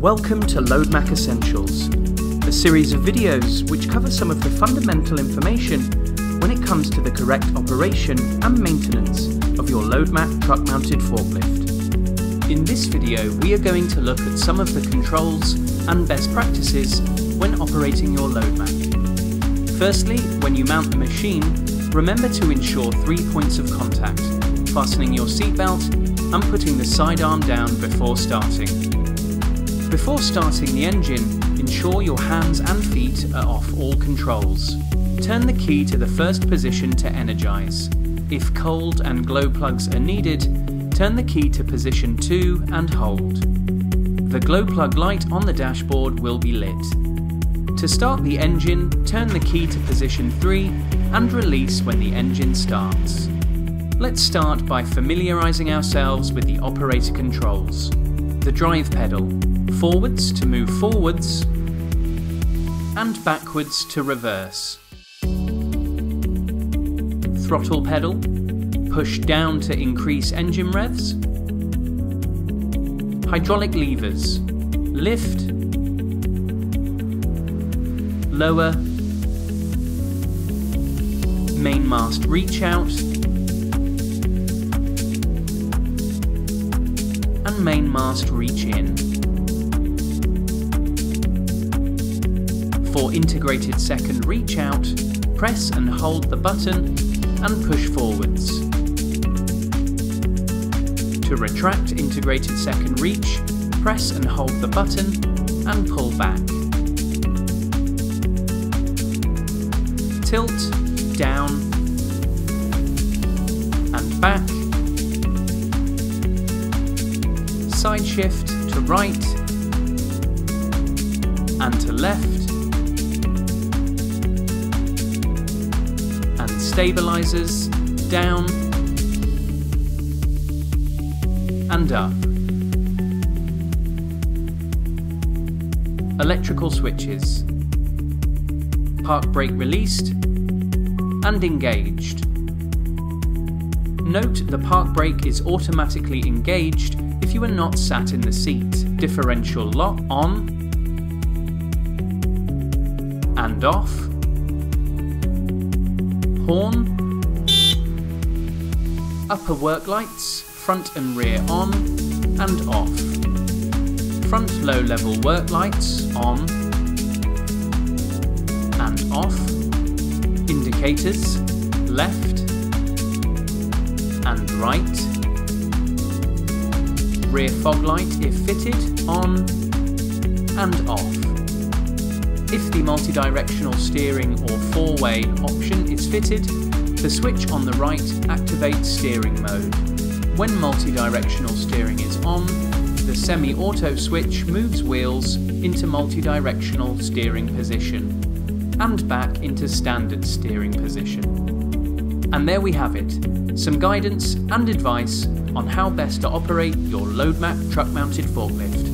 Welcome to LoadMac Essentials, a series of videos which cover some of the fundamental information when it comes to the correct operation and maintenance of your LoadMac truck mounted forklift. In this video we are going to look at some of the controls and best practices when operating your LoadMac. Firstly, when you mount the machine, remember to ensure three points of contact, fastening your seatbelt and putting the sidearm down before starting. Before starting the engine, ensure your hands and feet are off all controls. Turn the key to the first position to energize. If cold and glow plugs are needed, turn the key to position 2 and hold. The glow plug light on the dashboard will be lit. To start the engine, turn the key to position 3 and release when the engine starts. Let's start by familiarising ourselves with the operator controls. The drive pedal, forwards to move forwards, and backwards to reverse. Throttle pedal, push down to increase engine revs. Hydraulic levers, lift, lower, main mast reach out, and main mast reach in. For integrated second reach out, press and hold the button and push forwards. To retract integrated second reach, press and hold the button and pull back. Tilt, down, and back side shift to right and to left and stabilizers down and up. Electrical switches. Park brake released and engaged. Note the park brake is automatically engaged if you are not sat in the seat. Differential lock on and off. Horn. Upper work lights, front and rear on and off. Front low level work lights on and off. Indicators, left and right rear fog light if fitted, on and off. If the multi-directional steering or four-way option is fitted, the switch on the right activates steering mode. When multi-directional steering is on, the semi-auto switch moves wheels into multi-directional steering position and back into standard steering position. And there we have it, some guidance and advice on how best to operate your LoadMac truck mounted forklift.